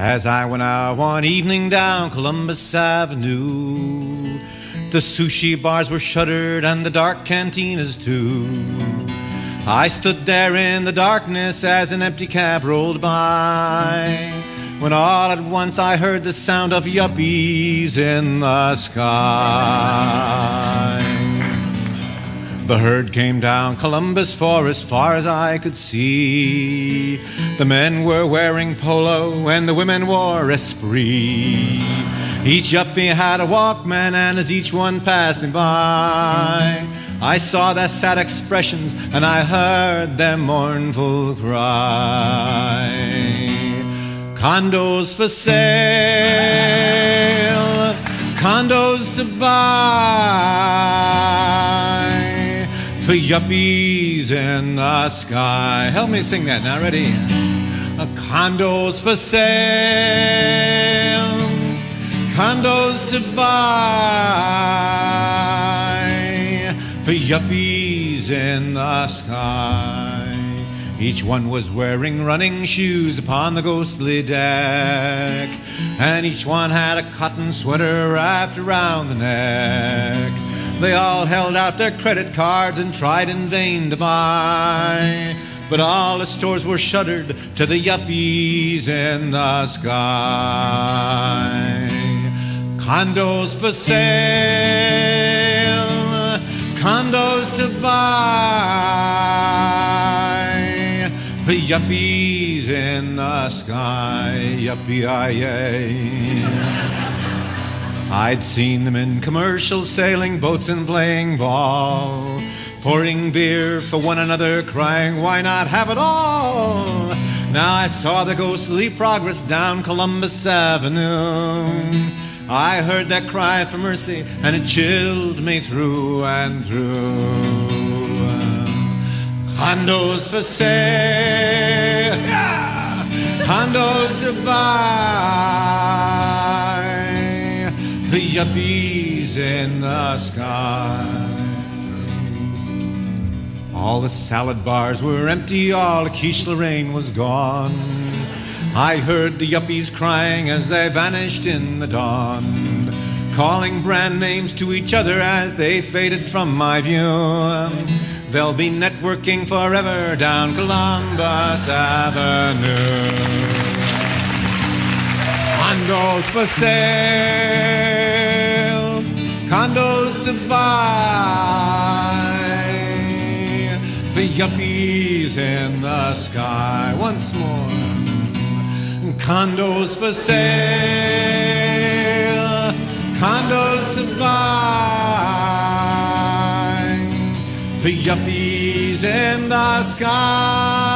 As I went out one evening down Columbus Avenue, the sushi bars were shuttered and the dark cantinas too. I stood there in the darkness as an empty cab rolled by. When all at once I heard the sound of yuppies in the sky. The herd came down Columbus for as far as I could see. The men were wearing polo and the women wore esprit. Each yuppie had a Walkman, and as each one passed me by, I saw their sad expressions and I heard their mournful cry. Condos for sale, condos to buy, for yuppies in the sky. Help me sing that now, ready? Condos for sale, condos to buy, for yuppies in the sky. Each one was wearing running shoes upon the ghostly deck, and each one had a cotton sweater wrapped around the neck. They all held out their credit cards and tried in vain to buy, but all the stores were shuttered to the yuppies in the sky. Condos for sale, condos to buy. The yuppies in the sky, yuppie I'd seen them in commercials, sailing boats and playing ball, pouring beer for one another, crying, Why not have it all? Now I saw the ghostly progress down Columbus Avenue. I heard that cry for mercy, and it chilled me through and through. Condos for sale, yeah! condos to buy, the yuppies in the sky. All the salad bars were empty, all the quiche Lorraine was gone. I heard the yuppies crying as they vanished in the dawn, calling brand names to each other as they faded from my view. They'll be networking forever down Columbus Avenue. For sale, condos to buy. The yuppies in the sky once more. Condos for sale, condos to buy. The yuppies in the sky.